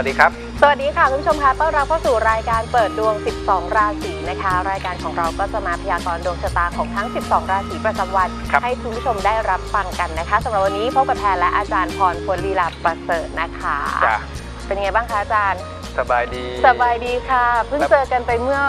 วัสดีครับ สวัสดีค่ะคุณผู้ชมคะต้อนรับเข้าสู่รายการเปิดดวง 12 ราศีนะคะ รายการของเราก็จะมาพยากรณ์ดวงชะตาของทั้ง 12 ราศีประจำวันครับให้คุณผู้ชมได้รับฟังกันนะคะสำหรับวันนี้พบกับแพนและอาจารย์พรพลลีลาประเสริฐนะคะจ้ะเป็นไงบ้างคะอาจารย์สบายดี สบายดีค่ะ เพิ่งครับเจอกันไปเมื่อ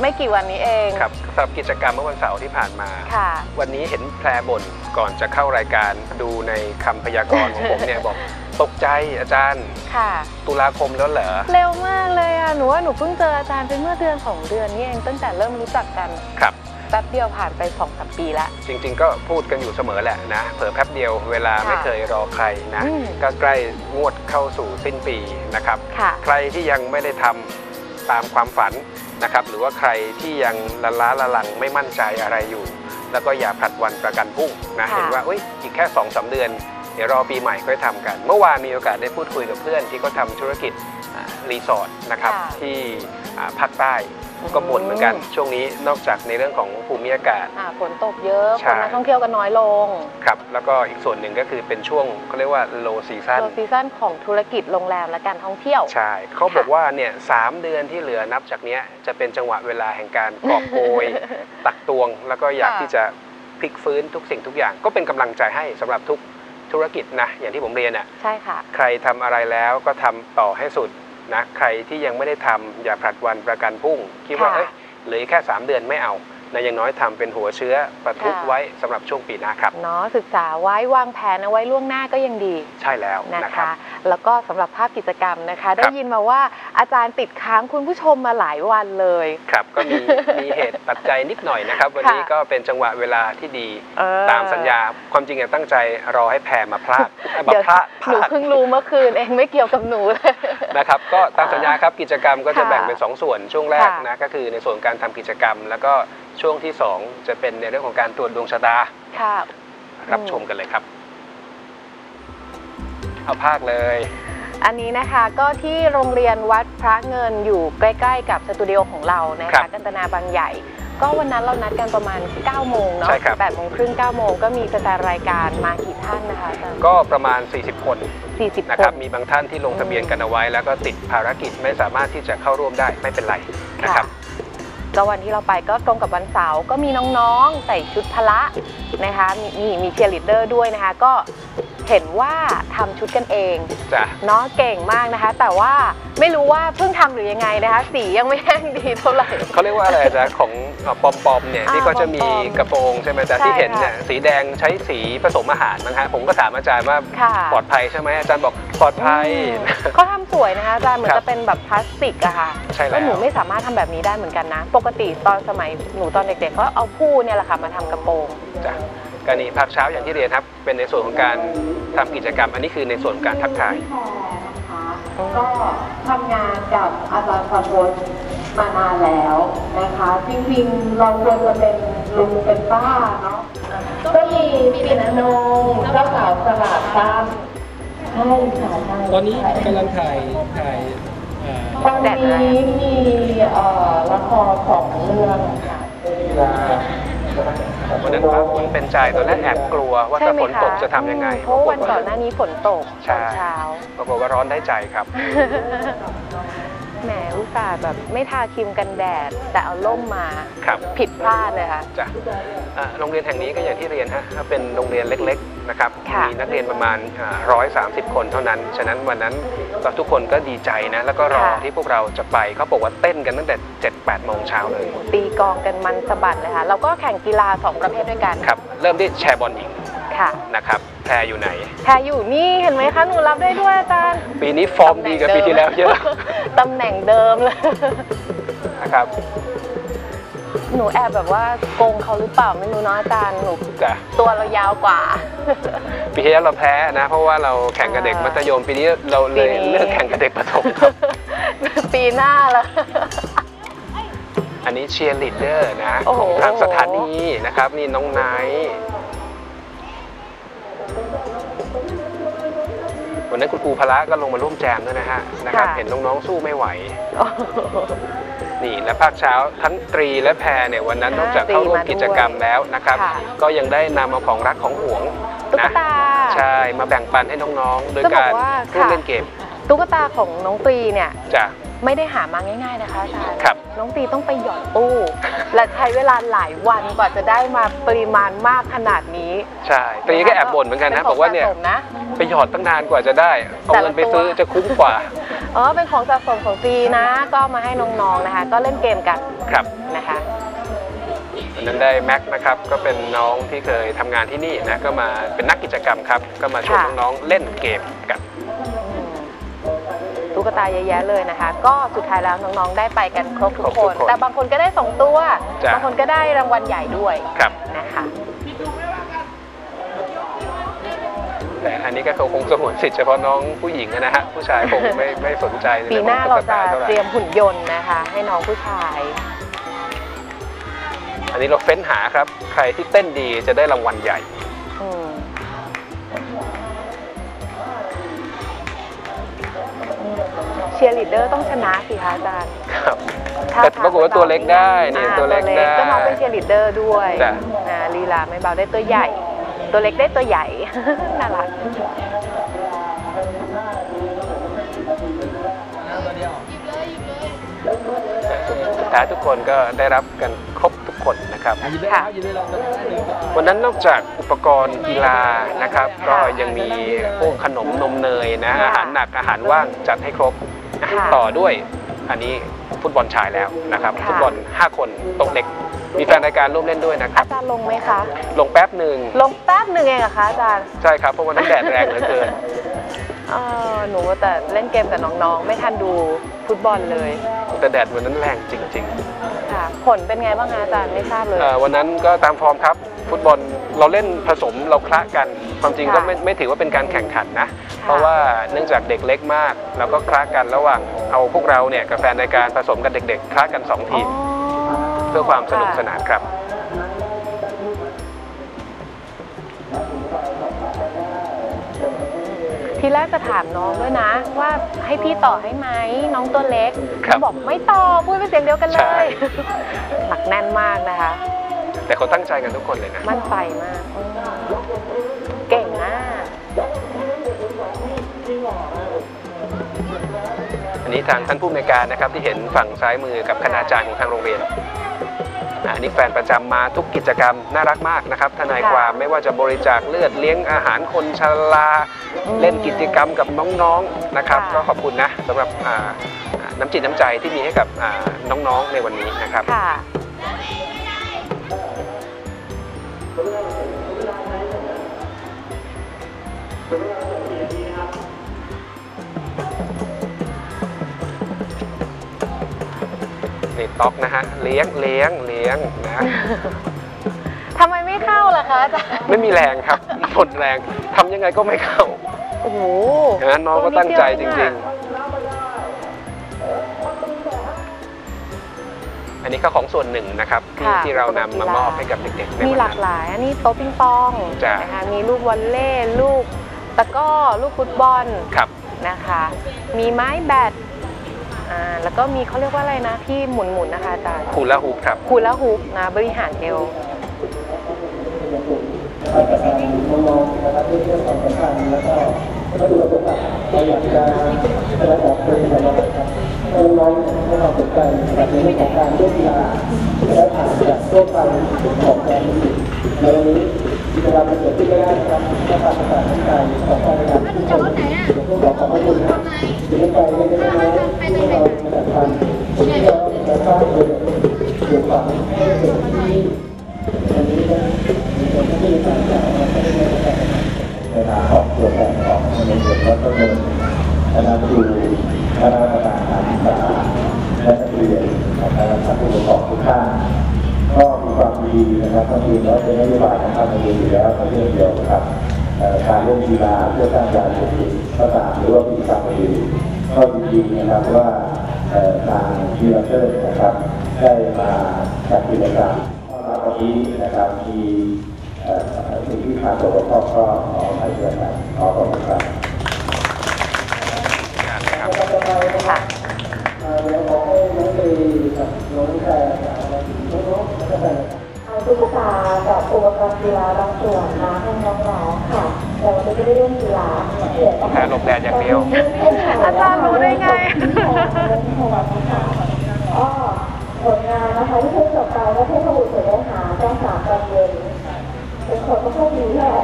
ไม่กี่วันนี้เองครับสำหรับกิจกรรมเมื่อวันเสาร์ที่ผ่านมาค่ะ วันนี้เห็นแพรบ่นก่อนจะเข้ารายการดูในคำพยากรณ์ของผมเนี่ยบอก ตกใจอาจารย์ ค่ะ ตุลาคมแล้วเหรอ เร็วมากเลยอะ หนูว่าหนูเพิ่งเจออาจารย์ไปเมื่อเดือนสองเดือนนี่เองตั้งแต่เริ่มรู้จักกัน ครับ แป๊บเดียวผ่านไปสองสามปีละ จริงๆ ก็พูดกันอยู่เสมอแหละนะ เผลอแป๊บเดียวเวลาค่ะไม่เคยรอใครนะ อืมก็ใกล้งวดเข้าสู่สิ้นปีนะครับ ค่ะ ใครที่ยังไม่ได้ทำตามความฝันนะครับ หรือว่าใครที่ยังละล้าละลังไม่มั่นใจอะไรอยู่ แล้วก็อย่าผลัดวันประกันพรุ่งนะ ค่ะ เห็นว่าเอ้ยอีกแค่2อสเดือน เดี๋ยวรอปีใหม่ค่อยทำกัน เมื่อวานมีโอกาสได้พูดคุยกับเพื่อนที่เขาทำธุรกิจอ่ารีสอร์ทนะครับค่ะที่อ่าภาคใต้ก็บ่นเหมือนกันช่วงนี้นอกจากในเรื่องของภูมิอากาศ อ่าฝนตกเยอะใช่คนนักท่องเที่ยวกันน้อยลงครับแล้วก็อีกส่วนหนึ่งก็คือเป็นช่วงเขาเรียกว่า low season โลซีซั่นของธุรกิจโรงแรมและการท่องเที่ยว ใช่เขาบอกว่าเนี่ยสามเดือนที่เหลือนับจากเนี้ยจะเป็นจังหวะเวลาแห่งการกอบโกย ตักตวง แล้วก็อยากค่ะ ที่จะพลิกฟื้นทุกสิ่งทุกอย่าง ก็เป็นกำลังใจให้สำหรับทุก ธุรกิจนะอย่างที่ผมเรียนอะใช่ค่ะ ใครทำอะไรแล้วก็ทำต่อให้สุดนะใครที่ยังไม่ได้ทำอย่าผลัดวันประกันพรุ่ง คิดว่าค่ะเอ้ยเหลืออีกแค่ 3 เดือนไม่เอา นะอย่างน้อยทำเป็นหัวเชื้อประทุค่ะไว้สำหรับช่วงปีหน้าครับเนาะศึกษาไว้วางแผนเอาไว้ล่วงหน้าก็ยังดี ใช่แล้วนะนะครับคะ แล้วก็สำหรับภาพกิจกรรมนะคะ ได้ยินมาว่าอาจารย์ติดค้างคุณผู้ชมมาหลายวันเลยครับก็มีมีเหตุปัจจัยนิดหน่อยนะครับ วันนี้ค่ะก็เป็นจังหวะเวลาที่ดีเออตามสัญญาความจริงอะตั้งใจรอให้แพรมาพลาดเอ้ยมาเดี๋ยวพลาดพหนูลาดเพิ่งรู้เมื่อคืนเองไม่เกี่ยวกับหนูเลยนะครับก็ตามสัญญาครับกิจกรรมก็จะค่ะแบ่งเป็น 2 ส่วนช่วงแรกค่ะนะก็คือในส่วนการทำกิจกรรม แล้วก็ ช่วงที่ 2 จะเป็นในเรื่องของการตรวจดวงชะตา ค่ะ รับอืมชมกันเลยครับ เอาภาคเลย อันนี้นะคะก็ที่โรงเรียนวัดพระเงินอยู่ใกล้ ๆ กับสตูดิโอของเรานะครัคะ บกันตนาบางใหญ่ ก็วันนั้นเรานัดกันประมาณ 9 โมงเนาะใช่ครับ 8โมงครึ่ง9โมงก็มีแฟนๆรายการมากี่ท่านนะคะอาจารย์ก็ประมาณ 40 คน40นะคครับนมีบางท่านที่ลงทะเบียนกันเอาไว้ แล้วก็ติดภารกิจไม่สามารถที่จะเข้าร่วมได้ไม่เป็นไรนะครับ ก็วันที่เราไปก็ตรงกับวันเสาร์ก็มีน้องๆใส่ชุดพละนะคะมีมีมีเชียร์ลีดเดอร์ด้วยนะคะก็ เห็นว่าทำชุดกันเองจ้ะ เนาะเก่งมากนะคะ แต่ว่าไม่รู้ว่าเพิ่งทำหรือยังไงนะคะ สียังไม่แห้งดีเท่าไหร่ เขาเรียกว่าอะไรจ๊ะของปอมปอมๆเนี่ยอ่าที่ก็จะมีปอมๆกระโปรงใช่ไหมจ๊ะใช่ที่เห็นค่ะเนี่ยสีแดงใช้สีผสมอาหารนะฮะผมก็ถามอาจารย์ว่าค่ะ ปลอดภัยใช่ไหมอาจารย์บอกปลอดภัย อืมเขาทำสวยนะคะอาจารย์เหมือนครับจะเป็นแบบพลาสติกอะค่ะใช่แล้วก็หนูไม่สามารถทำแบบนี้ได้เหมือนกันนะ ปกติตอนสมัยหนูตอนเด็กๆก็เอาผู้เนี่ยแหละค่ะมาทำกระโปรง จ้ะ การนี้ภาคเช้าอย่างที่เรียนครับ เป็นในส่วนของการทำกิจกรรม อันนี้คือในส่วนของการทักทายก็ทำงานกับอาจารย์ประพลมานานแล้วนะคะ จริงๆ เราควรจะเป็นลุงเป็นป้าเนาะก็มีปิ่นอนงเจ้าสาวสลัดตั้มใช่ค่ะใช่ตอนนี้กำลังถ่ายถ่ายเอ่อตอนนี้มีเอ่อละครสองเรื่องค่ะ วันนั้นฟ้าฝนเป็นใจตอนแรกแอบกลัวว่าใช่ถ้าไหมฝนคะตกจะทำยังไงเพราะวันก่อนหน้านี้ฝนตกตใช่อนเช้าปรากฏว่าร้อนได้ใจครับ แหมอุตส่าห์แบบไม่ทาครีมกันแดด แต่เอาล่มมาครับผิดพลาดเลยค่ะ จ้ะอ่าโรงเรียนแห่งนี้ก็อย่างที่เรียนฮะก็เป็นโรงเรียนเล็กๆนะครับค่ะ มีนักเรียนประมาณร้อยสามสิบคนเท่านั้น ฉะนั้นวันนั้นก็ทุกคนก็ดีใจนะแล้วก็รอที่พวกเราจะไปเขาบอกว่าเต้นกันตั้งแต่7จ็ดแปดโมงเช้าเลยตีกลองกันมันสะบัดเลยค่ะ เราก็แข่งกีฬา2ประเภทด้วยกัน ครับเริ่มที่แชร์บอลหญิง ค่ะ นะครับแพรอยู่ไหน แพรอยู่นี่เห็นไหมคะหนูรับได้ด้วยอาจารย์ปีนี้ฟอร์มดีกว่าปีที่แล้วเยอะตำแหน่งเดิมเลยนะครับ หนูแอบแบบว่าโกงเขาหรือเปล่าไม่รู้เนาะอาจารย์หนูจ้ะ ตัวเรายาวกว่า ปีที่แล้วเราแพ้นะ เพราะว่าเราแข่งกับเด็กมัธยมปีนี้เราเลยปีนี้ เลือกแข่งกับเด็กประถมครับ ปีหน้าแล้วอันนี้เชียร์ลีดเดอร์นะโอ้โหของทางสถานีนะครับ นี่น้องไนท์ วันนั้นคุณครูพละก็ลงมาร่วมแจมด้วยนะฮะนะครับ ค่ะ เห็นน้องๆสู้ไม่ไหวนี่และภาคเช้าทั้งตรีและแพรเนี่ยวันนั้นนอกจากเข้าร่วมกิจกรรมแล้วนะครับ ค่ะ ก็ยังได้นำเอาของรักของหวงตุ๊กนะตา ใช่มาแบ่งปันให้น้องๆ โดยจะบอกการว่าร่วมค่ะเล่นเกมตุ๊กตาของน้องตรีเนี่ย จ้ะ ไม่ได้หามาง่ายๆนะคะอาจารย์ครับ น้องตรีต้องไปหย่อนตู้ และใช้เวลาหลายวันกว่าจะได้มาปริมาณมากขนาดนี้ใช่ตรีก็แอบบ่นเหมือนกันนะ ป็บอกว่าเนี่ย ขงสะสมนะไปหยอดตั้งนานกว่าจะได้ เอาแต่ละเงินไปซื้อจะคุ้มกว่า เออเป็นของสะสมของตรีนะ ก็เอามาให้น้องๆนะคะ ก็เล่นเกมกันครับนะคะ วันนั้นได้แม็กนะครับ ก็เป็นน้องที่เคยทำงานที่นี่นะ ก็มาเป็นนักกิจกรรมครับ ก็มาชวนค่ะ น้องๆเล่นเกมกันอืม ตุ๊กตาเยอะแยะเลยนะคะ ก็สุดท้ายแล้วน้องๆได้ไปกันครบทุกครบคทุกนคนแต่บางคนก็ได้สองตัว จ้ะ บางคนก็ได้รางวัลใหญ่ด้วยครับ นะคะแต่อันนี้ก็คงสงวนสิทธิ์เฉพาะน้องผู้หญิงนะฮะผู้ชายคงไม่ไม่สนใจในปีเรื่องหขน้าองเราตุ๊กจะตาเท่าไหร่เตรียมหุ่นยนต์นะคะ ให้น้องผู้ชาย อันนี้เราเฟ้นหาครับ ใครที่เต้นดีจะได้รางวัลใหญ่ เชียร์ลีดเดอร์ต้องชนะสิคะอาจารย์ครับถ้าแต่ปรากฏว่าตัวเล็กได้นี่อ่าตัวเล็กได้ก็น้องเป็นเชียร์ลีดเดอร์ด้วยจ้ะอ่าลีลาไม่เบาได้ตัวใหญ่ ตัวเล็กได้ตัวใหญ่ น่ารักสุดท้ายทุกคนก็ได้รับกันครบทุกคนนะครับอะหยิบได้แล้วหยิบได้แล้ววันนั้นนอกจากอุปกรณ์กีฬานะครับ ก็ยังมีพวกขนมนมเนยนะค่ะอาหารหนักอาหารว่างจัดให้ครบค่ะ ต่อด้วยอันนี้ฟุตบอลชายแล้วนะครับค่ะฟุตบอล5 คนโต๊ะเล็ก มีแฟนรายการร่วมเล่นด้วยนะครับอาจารย์ลงไหมคะ ลงแป๊บหนึ่งลงแป๊บหนึ่งเองเหรอะคะอาจารย์ใช่ครับเพราะวันนั้นแดดแรงเหลือเกินเออหนูแต่เล่นเกมกับน้องๆ ไม่ทันดูฟุตบอลเลย แต่แดดวันนั้นแรงจริงค่ะ ผลเป็นไงบ้างคะอาจารย์ไม่ทราบเลๆยเอ่อวันนั้นก็ตามฟอร์มครับ ฟุตบอล เราเล่นผสมเราคละกัน ความจริงก็ค่ะไม่ไม่ถือว่าเป็นการแข่งขันนะค่ะเพราะว่าเนื่องจากเด็กเล็กมากเราก็คละกันระหว่างเอาพวกเราเนี่ยกับแฟนรายการผสมกับเด็กๆคละกันสองทีม เพื่อความสนุกสนานครับทีแรกจะถามน้องด้วยนะ ว่าให้พี่ต่อให้ไหมน้องตัวเล็กครับน้องบอกไม่ต่อพูดเป็นเสียงเดียวกันเลใช่ยหนักแน่นมากนะคะ แต่เขาตั้งใจกันทุกคนเลยนะ มั่นใจมากอืมเก่งนะอันนี้ทางท่านผู้อำนวยการนะครับที่เห็นฝั่งซ้ายมือกับคณาจารย์ของทางโรงเรียนอ่าอันนี้แฟนประจำมาทุกกิจกรรมน่ารักมากนะครับทนายค่ะความไม่ว่าจะบริจาคเลือดเลี้ยงอาหารคนชราอืมเล่นกิจกรรมกับน้องๆนะครับค่ะก็ขอบคุณนะสำหรับอ่าอ่าน้ำจิตน้ำใจที่มีให้กับอ่าน้องๆในวันนี้นะครับค่ะ นี่ต๊อกนะฮะ เลี้ยงเลี้ยงเลี้ยงนะ ทำไมไม่เข้าล่ะคะอาจารย์ไม่มีแรงครับหมดแรงทำยังไงก็ไม่เข้าโอ้โหอย่างนั้นน้องก็ตั้งใจจริง ๆ อันนี้ก็ของส่วนหนึ่งนะครับที่ค่ะที่เรานำมามอบให้กับเด็กๆในมีวันหลากนั้นหลาย อันนี้โต๊ะปิงปองจ้ะ นะคะมีลูกวอลเล่ลูกตะกร้อ ลูกฟุตบอลครับ นะคะ มีไม้แบดอ่าแล้วก็มีเขาเรียกว่าอะไรนะที่หมุนๆนะคะอาจารย์คูลาฮูปครับ คูลาฮุกนะบริหารเอวน้องๆนะครับเรื่องความสำคัญแล้วก็ วัตถุประสงค์เราอยากจะแสดงออกเป็นสัญลักษณ์ครับให้น้องๆให้ความสนใจกับในเรื่องของการเล่นกีฬาและผ่านจากทั่วไปของแฟนมิตในวันนี้กิจกรรมมันเกิดขึ้นไม่ได้นะครับถ้าขาดการตั้งใจของการงานทุกคนผมต้องขอขอบคุณนะถึงไปเล็กๆน้อยๆที่เรามาจัดการที่เราจะสร้างเป็นเกี่ยวกับให้เกิดที่วันนี้นะมีคนที่มีการจ่ายมาให้ได้นะครับ ในนามของตัวแทนของ โรงเรียนวัดต้นเนินคณะครูคณะกรรมการการศึกษาและนักเรียนของคณะท่านผู้ปกครองทุกท่านก็มีความดีนะครับก็คือว่าเป็นนโยบายของทางโรงเรียนอยู่แล้วในเรื่องเดียวนะครับการเล่นกีฬาเพื่อสร้างการเรียนรู้ก็ตามหรือว่ากิจกรรมอื่นก็ยินดีนะครับว่าทางทีมเตอร์นะครับได้มาจัดกิจกรรมต้อนรับวันนี้นะครับมีเอ่อสิ่งที่ขาดตกบกพร่องก็ขออภัยด้วยครับขอขอบคุณครับ เอาตุ๊กตากับอุปกรณ์กีฬาบางส่วนมาให้น้องๆค่ะแต่วันนี้ไม่ได้เล่นกีฬาต้องแค่หลบแดดอย่างเดียว อาจารย์รู้ได้ไงผลงานนะคะที่เพิ่งจบไปก็เทพบุตรเสือได้หาจ้องสามตอนเย็นเป็นคนก็ค่อยดีแหละ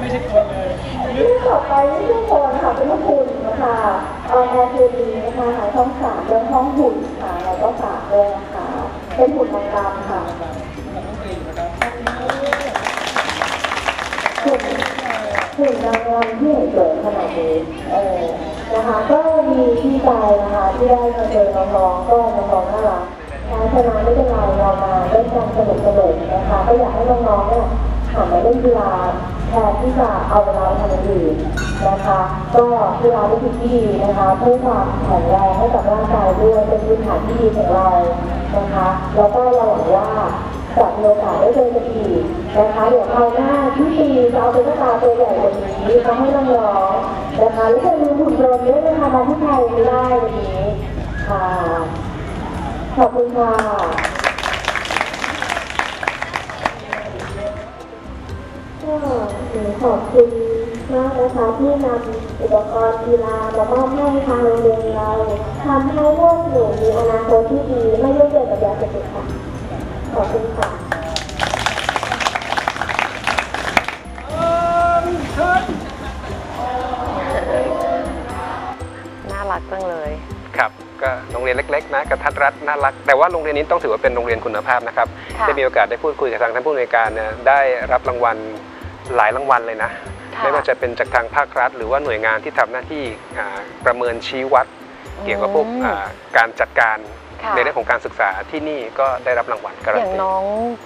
ไม่ใช่คนเลยที่จบไปไม่ใช่คนค่ะเป็นลูกคุณนะคะออนแอร์ทีวีนะคะทางช่องสามเรื่องห้องหุ่น ค่ะแล้วก็ฝากด้วยนะคะเป็นหุ่นนางรำค่ะหุ่นหุ่นนางรำที่สวยขนาดนี้เออนะคะก็มีที่ใจนะคะที่ได้มาเจอน้องๆก็น้องๆน่ารักการชนะไม่เป็นไรเรามาเล่นกันสนุกสนุกนะคะก็อยากให้น้องๆเนี่ยหันมาเล่นกีฬา แทนที่จะเอาเวลาไปทำอย่างอื่นนะคะ ก็กีฬาเป็นสิ่งที่ดีนะคะเพื่อความแข็งแรงให้กับร่างกายด้วยเป็นพื้นฐานที่ดีของเรานะคะ แล้วก็เราหวังว่าจะมีโอกาสได้เจอกันอีกนะคะเดี๋ยวคราวหน้าที่ปีจะเอาเป็นตาตัวใหญ่กว่านี้มาให้น้องๆนะคะแล้วก็มีหุ่นยนต์ด้วยนะคะมาที่ไทยไม่ได้วันนี้ค่ะขอบคุณค่ะ ขอบคุณมากนะคะที่นำอุปกรณ์กีฬามามอบให้ทางโรงเรียนเราทำให้พวกหนูมีอนาคตที่ดีไม่ยุ่งเกี่ยวกับยาเสพติดค่ะ ขอบคุณค่ะน่ารักจังเลยครับก็โรงเรียนเล็กๆนะกระทัดรัดน่ารัก แต่ว่าโรงเรียนนี้ต้องถือว่าเป็นโรงเรียนคุณภาพนะครับค่ะได้มีโอกาสได้พูดคุยกับทางท่านผู้อำนวยการเนี่ยได้รับรางวัล หลายรางวัลเลยนะค่ะไม่ว่าจะเป็นจากทางภาครัฐ หรือว่าหน่วยงานที่ทำหน้าที่อ่าประเมินชี้วัด เกี่ยวกับพวกอืมอ่าการจัดการค่ะในเรื่องของการศึกษาที่นี่ก็ได้รับรางวัลการัอนย่างตีน้อง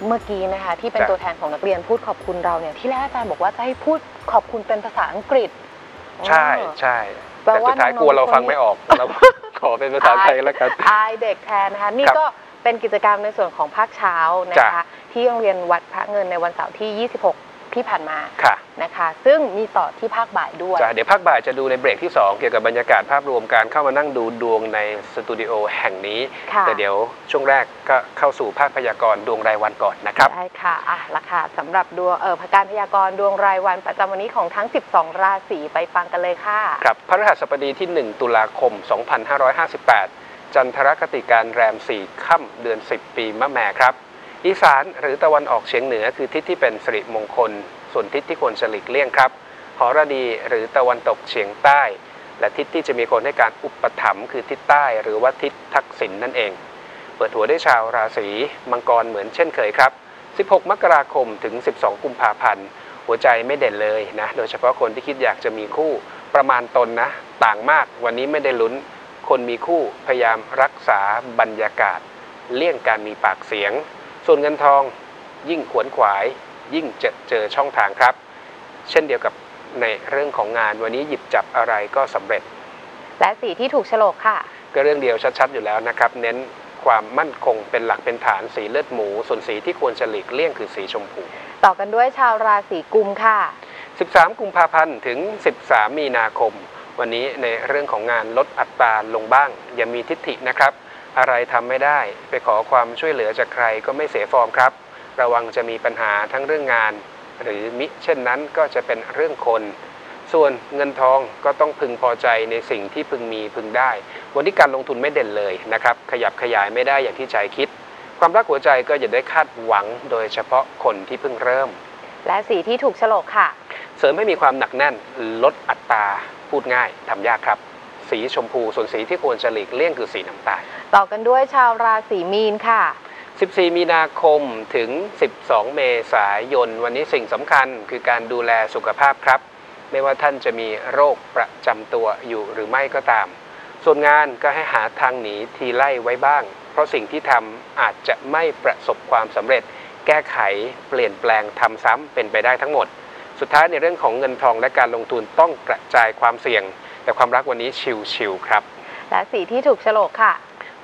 เมื่อกี้นะคะ ที่เป็นจ้ะตัวแทนของนักเรียนพูดขอบคุณเราเนี่ยที่แรกอาจารย์บอกว่าจะให้พูดขอบคุณเป็นภาษาอังกฤษ ใช่อ๋อใช่แปลแต่ว่าสุดท้ายน้องๆกลัวเราทุกคนฟังไม่ออกเราขอเป็นภาษาไทยแล้วกันอายเด็กแทนนะคะนี่ครับก็เป็นกิจกรรมในส่วนของภาคเช้านะจ้ะคะ ที่โรงเรียนวัดพระเงินในวันเสาร์ที่ 26 ที่ผ่านมาค่ะนะคะ ซึ่งมีต่อที่ภาคบ่ายด้วย จ้ะเดี๋ยวภาคบ่ายจะดูในเบรกที่ 2 เกี่ยวกับบรรยากาศภาพรวมการเข้ามานั่งดูดวงในสตูดิโอแห่งนี้ ค่ะ แต่เดี๋ยวช่วงแรกก็เข้าสู่ภาคพยากรณ์ดวงรายวันก่อนนะครับ ได้ค่ะอะละค่ะสำหรับดวงเออการพยากรณ์ดวงรายวันประจำวันนี้ของทั้ง 12 ราศีไปฟังกันเลยค่ะ ครับพระรหัสบดีที่ 1 ตุลาคม 2558 จันทรคติการแรม 4 ค่ำเดือน 10 ปีมะแม่ครับ อีสานหรือตะวันออกเฉียงเหนือคือทิศที่เป็นสิริมงคล ส่วนทิศที่ควรจะหลีกเลี่ยงครับหรดีหรือตะวันตกเฉียงใต้ และทิศที่จะมีคนให้การอุปถัมภ์คือทิศใต้หรือว่าทิศทักษิณนนั่นเอง เปิดหัวได้วยชาวราศีมังกรเหมือนเช่นเคยครับ 16 มกราคมถึง 12 กุมภาพันธ์หัวใจไม่เด่นเลยนะโดยเฉพาะคนที่คิดอยากจะมีคู่ประมาณตนนะ ต่างมากวันนี้ไม่ได้ลุ้น คนมีคู่พยายามรักษาบรรยากาศ เลี่ยงการมีปากเสียง ส่วนเงินทองยิ่งขวนขวาย ยิ่งเจอเจอช่องทางครับ เช่นเดียวกับในเรื่องของงานวันนี้หยิบจับอะไรก็สำเร็จ และสีที่ถูกโฉลกค่ะ ก็เรื่องเดียวชัดๆอยู่แล้วนะครับ เน้นความมั่นคงเป็นหลักเป็นฐานสีเลือดหมู ส่วนสีที่ควรจะหลีกเลี่ยงคือสีชมพู ต่อกันด้วยชาวราศีกุมค่ะ 13 กุมภาพันธ์ถึง 13 มีนาคม วันนี้ในเรื่องของงานลดอัตราลงบ้าง อย่ามีทิฏฐินะครับ อะไรทำไม่ได้ ไปขอความช่วยเหลือจากใครก็ไม่เสียฟอร์มครับ ระวังจะมีปัญหาทั้งเรื่องงาน หรือมิเช่นนั้นก็จะเป็นเรื่องคน ส่วนเงินทองก็ต้องพึงพอใจในสิ่งที่พึงมีพึงได้ วันนี้การลงทุนไม่เด่นเลยนะครับ ขยับขยายไม่ได้อย่างที่ใจคิด ความรักหัวใจก็อย่าได้คาดหวัง โดยเฉพาะคนที่เพิ่งเริ่ม และสีที่ถูกโฉลกค่ะ เสริมให้มีความหนักแน่นลดอัตราพูดง่ายทำยากครับ สีชมพู ส่วนสีที่ควรจะหลีกเลี่ยงคือสีน้ำตาล ต่อกันด้วยชาวราศีมีนค่ะ 14 มีนาคมถึง 12 เมษายน วันนี้สิ่งสำคัญคือการดูแลสุขภาพครับ ไม่ว่าท่านจะมีโรคประจำตัวอยู่หรือไม่ก็ตาม ส่วนงานก็ให้หาทางหนีทีไล่ไว้บ้าง เพราะสิ่งที่ทำอาจจะไม่ประสบความสำเร็จ แก้ไขเปลี่ยนแปลงทำซ้ำเป็นไปได้ทั้งหมด สุดท้ายในเรื่องของเงินทองและการลงทุนต้องกระจายความเสี่ยง แต่ความรักวันนี้ชิลๆครับ และสีที่ถูกโฉลกค่ะ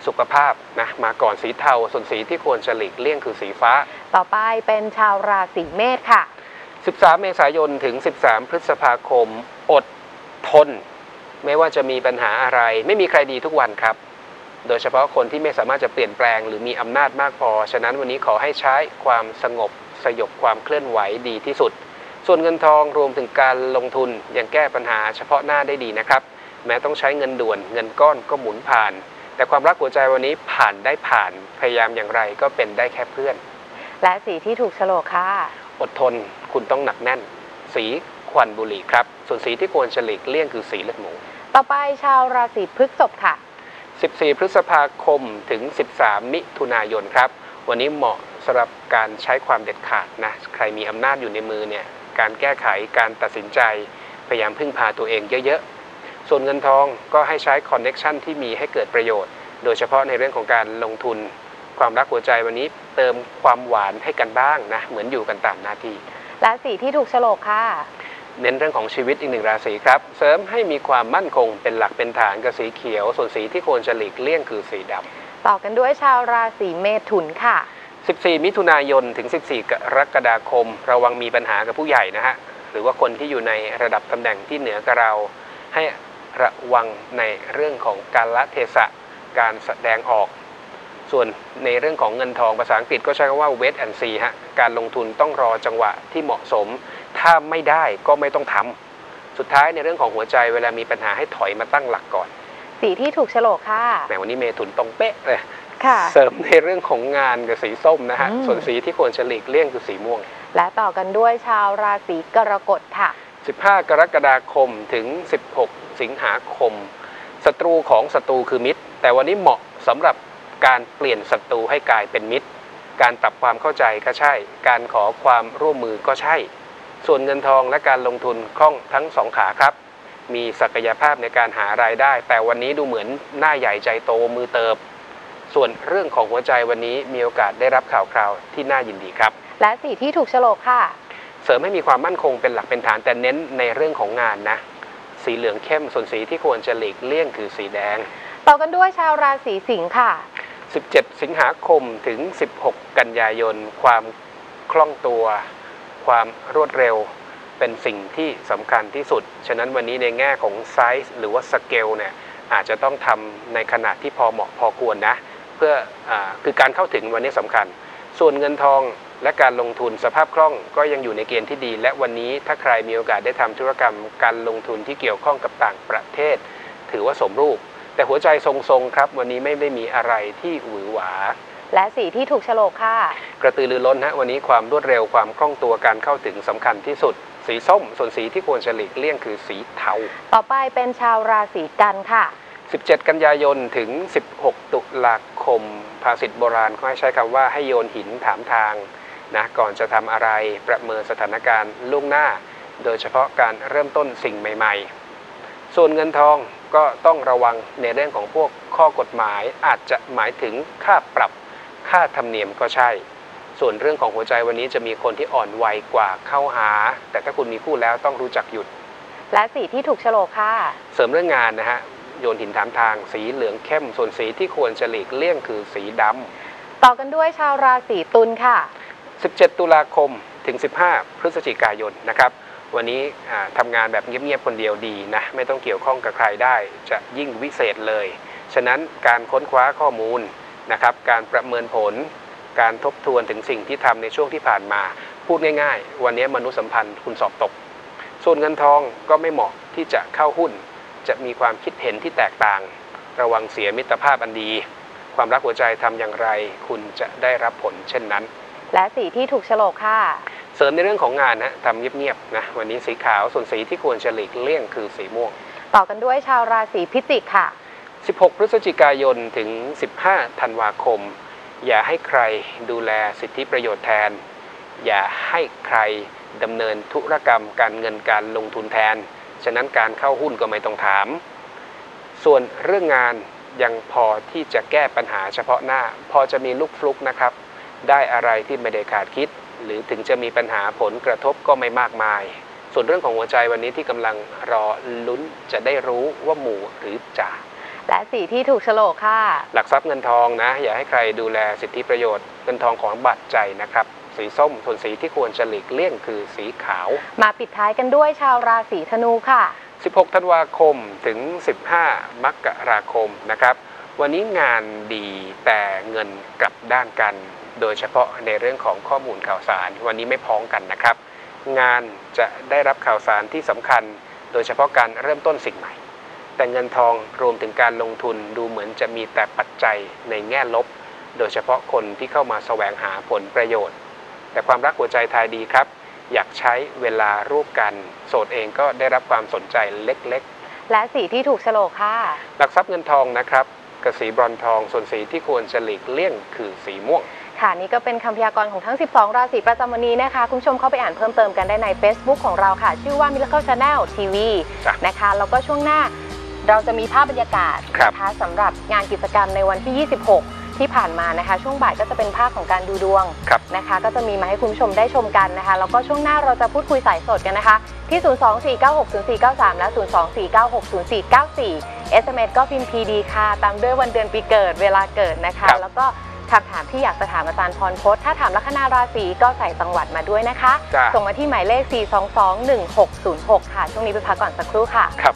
สุขภาพนะมาก่อนสีเทาส่วนสีที่ควรจะหลีกเลี่ยงคือสีฟ้า ต่อไปเป็นชาวราศีเมษค่ะ 13 เมษายนถึง 13 พฤษภาคม อดทน ไม่ว่าจะมีปัญหาอะไร ไม่มีใครดีทุกวันครับ โดยเฉพาะคนที่ไม่สามารถจะเปลี่ยนแปลงหรือมีอำนาจมากพอ ฉะนั้นวันนี้ขอให้ใช้ความสงบสยบความเคลื่อนไหวดีที่สุด ส่วนเงินทองรวมถึงการลงทุนยังแก้ปัญหาเฉพาะหน้าได้ดีนะครับ แม้ต้องใช้เงินด่วนเงินก้อนก็หมุนผ่าน แต่ความรักหัวใจวันนี้ผ่านได้ผ่านพยายามอย่างไรก็เป็นได้แค่เพื่อน และสีที่ถูกโฉลกค่ะ อดทนคุณต้องหนักแน่น สีควันบุหรี่ครับ ส่วนสีที่ควรจะหลีกเลี่ยงคือสีเลือดหมู ต่อไปชาวราศีพฤษภค่ะ 14 พฤษภาคมถึง 13 มิถุนายนครับ วันนี้เหมาะสำหรับการใช้ความเด็ดขาดนะ ใครมีอำนาจอยู่ในมือเนี่ย การแก้ไขการตัดสินใจ พยายามพึ่งพาตัวเองเยอะๆ ส่วนเงินทองก็ให้ใช้คอนเน็ชันที่มีให้เกิดประโยชน์ โดยเฉพาะในเรื่องของการลงทุน ความรักหัวใจวันนี้เติมความหวานให้กันบ้างนะ เหมือนอยู่กันตามหน้าที่และสีที่ถูกโฉลกค่ะ เน้นเรื่องของชีวิตอีกหนึ่งราศีครับ เสริมให้มีความมั่นคงเป็นหลักเป็นฐานกับสีเขียว ส่วนสีที่ควรจะหลีกเลี่ยงคือสีดำต่อกันด้วยชาวราศีเมถุนค่ะ 14 มิถุนายนถึง 14 กรกฎาคม ระวังมีปัญหากับผู้ใหญ่นะฮะ หรือว่าคนที่อยู่ในระดับตำแหน่งที่เหนือกับเรา ให้ระวังในเรื่องของการละเทศะ การแสดงออก ส่วนในเรื่องของเงินทองภาษาอังกฤษก็ใช้คำว่า wait and see ฮะ การลงทุนต้องรอจังหวะที่เหมาะสม ถ้าไม่ได้ก็ไม่ต้องทำ สุดท้ายในเรื่องของหัวใจเวลามีปัญหาให้ถอยมาตั้งหลักก่อน สีที่ถูกโฉลกค่ะ แหมวันนี้เมถุนตรงเป๊ะเลยค่ะ เสริมในเรื่องของงานกับสีส้มนะฮะอืมส่วนสีที่ควรจะหลีกเลี่ยงคือสีม่วง และต่อกันด้วยชาวราศีกรกฎค่ะ 15 กรกฎาคมถึง 16 สิงหาคมศัตรูของศัตรูคือมิตร แต่วันนี้เหมาะสำหรับการเปลี่ยนศัตรูให้กลายเป็นมิตร การปรับความเข้าใจก็ใช่ การขอความร่วมมือก็ใช่ ส่วนเงินทองและการลงทุนคล่องทั้งสองขาครับ มีศักยภาพในการหารายได้ แต่วันนี้ดูเหมือนหน้าใหญ่ใจโตมือเติบ ส่วนเรื่องของหัวใจวันนี้มีโอกาสได้รับข่าวคราวที่น่ายินดีครับ และสีที่ถูกโฉลกค่ะ เสริมให้มีความมั่นคงเป็นหลักเป็นฐานแต่เน้นในเรื่องของงานนะ สีเหลืองเข้มส่วนสีที่ควรจะหลีกเลี่ยงคือสีแดง ต่อกันด้วยชาวราศีสิงค์ค่ะ 17 สิงหาคมถึง 16 กันยายน ความคล่องตัว ความรวดเร็วเป็นสิ่งที่สำคัญที่สุด ฉะนั้นวันนี้ในแง่ของไซส์หรือว่าสเกลเนี่ยอาจจะต้องทำในขนาดที่พอเหมาะพอควรนะ เพื่ออาคือการเข้าถึงวันนี้สำคัญ ส่วนเงินทองและการลงทุนสภาพคล่องก็ยังอยู่ในเกณฑ์ที่ดี และวันนี้ถ้าใครมีโอกาสได้ทำธุรกรรม การลงทุนที่เกี่ยวข้องกับต่างประเทศ ถือว่าสมรูป แต่หัวใจทรงๆครับ วันนี้ไม่ได้มีอะไรที่หวือหวาและสีที่ถูกโฉลกค่ะ กระตือรือร้นฮะวันนี้ความรวดเร็วความคล่องตัวการเข้าถึงสำคัญที่สุด สีส้ม ส่วนสีที่ควรจะหลีกเลี่ยงคือสีเทา ต่อไปเป็นชาวราศีกันค่ะ 17 กันยายนถึง 16 ตุลาคม ภาษิตโบราณเขาให้ใช้คำว่าให้โยนหินถามทางนะก่อนจะทำอะไรประเมินสถานการณ์ล่วงหน้า โดยเฉพาะการเริ่มต้นสิ่งใหม่ ๆ ส่วนเงินทองก็ต้องระวังในเรื่องของพวกข้อกฎหมายอาจจะหมายถึงค่าปรับค่าธรรมเนียมก็ใช่ ส่วนเรื่องของหัวใจวันนี้จะมีคนที่อ่อนวัยกว่าเข้าหา แต่ถ้าคุณมีคู่แล้วต้องรู้จักหยุด และสีที่ถูกโฉลกค่ะ เสริมเรื่องงานนะฮะ โยนหินถามทาง สีเหลืองเข้ม ส่วนสีที่ควรจะหลีกเลี่ยงคือสีดำต่อกันด้วยชาวราศีตุลค่ะ 17 ตุลาคมถึง 15 พฤศจิกายนนะครับ วันนี้อ่าทำงานแบบเงียบๆคนเดียวดีนะ ไม่ต้องเกี่ยวข้องกับใครได้จะยิ่งวิเศษเลย ฉะนั้นการค้นคว้าข้อมูลนะครับ การประเมินผล การทบทวนถึงสิ่งที่ทำในช่วงที่ผ่านมา พูดง่าย ๆ วันนี้มนุษยสัมพันธ์คุณสอบตก ส่วนเงินทองก็ไม่เหมาะที่จะเข้าหุ้น จะมีความคิดเห็นที่แตกต่าง ระวังเสียมิตรภาพอันดี ความรักหัวใจทำอย่างไร คุณจะได้รับผลเช่นนั้น และสีที่ถูกโฉลกค่ะ เสริมในเรื่องของงานนะทำเงียบๆนะวันนี้สีขาวส่วนสีที่ควรจะหลีกเลี่ยงคือสีม่วง ต่อกันด้วยชาวราศีพิจิกค่ะ 16 พฤศจิกายนถึง 15 ธันวาคม อย่าให้ใครดูแลสิทธิประโยชน์แทน อย่าให้ใครดำเนินธุรกรรมการเงินการลงทุนแทน ฉะนั้นการเข้าหุ้นก็ไม่ต้องถาม ส่วนเรื่องงานยังพอที่จะแก้ปัญหาเฉพาะหน้า พอจะมีลูกฟลุกนะครับ ได้อะไรที่ไม่ได้ขาดคิด หรือถึงจะมีปัญหาผลกระทบก็ไม่มากมาย ส่วนเรื่องของหัวใจวันนี้ที่กำลังรอลุ้นจะได้รู้ว่าหมู่หรือจ่าและสีที่ถูกโฉลกค่ะ หลักทรัพย์เงินทองนะ อย่าให้ใครดูแลสิทธิประโยชน์เงินทองของบัตรใจนะครับ สีส้มส่วนสีที่ควรจะหลีกเลี่ยงคือสีขาว มาปิดท้ายกันด้วยชาวราศีธนูค่ะ 16 ธันวาคมถึง 15 มกราคมนะครับ วันนี้งานดีแต่เงินกลับด้านกัน โดยเฉพาะในเรื่องของข้อมูลข่าวสาร วันนี้ไม่พ้องกันนะครับ งานจะได้รับข่าวสารที่สำคัญ โดยเฉพาะการเริ่มต้นสิ่งใหม่ แต่เงินทองรวมถึงการลงทุนดูเหมือนจะมีแต่ปัจจัยในแง่ลบ โดยเฉพาะคนที่เข้ามาแสวงหาผลประโยชน์ แต่ความรักหัวใจทายดีครับ อยากใช้เวลาร่วมกัน โสดเองก็ได้รับความสนใจเล็กและสีที่ถูกโฉลกค่ะๆหลักทรัพย์เงินทองนะครับกบสีบรอนซ์ทอง ส่วนสีที่ควรจะหลีกเลี่ยงคือสีม่วง ค่ะนี่ก็เป็นคำพยากรณ์ของทั้ง 12 ราศีประจำวันนี้นะคะ คุณผู้ชมเข้าไปอ่านเพิ่มเติมกันได้ใน Facebook ของเราค่ะ ชื่อว่า Miracle Channel TV จ้ะนะคะ แล้วก็ช่วงหน้าเราจะมีภาพบรรยากาศครับนะคะสำหรับงานกิจกรรมในวันที่ 26 ที่ผ่านมานะคะ ช่วงบ่ายก็จะเป็นภาพของการดูดวงครับนะคะ ก็จะมีมาให้คุณผู้ชมได้ชมกันนะคะแล้วก็ช่วงหน้าเราจะพูดคุยสายสดกันนะคะ ที่ 024960493 และ 024960494 SMS ก็พิมพ์ PD ค่ะ ตามด้วยวันเดือนปีเกิดเวลาเกิดนะคะครับแล้วก็คำถามที่อยากจะถามอาจารย์พรพศถ้าถามลัคนาราศีก็ใส่จังหวัดมาด้วยนะคะจ้ะส่งมาที่หมายเลข 4221606 ค่ะ ช่วงนี้ไปพักก่อนสักครู่ค่ะครับ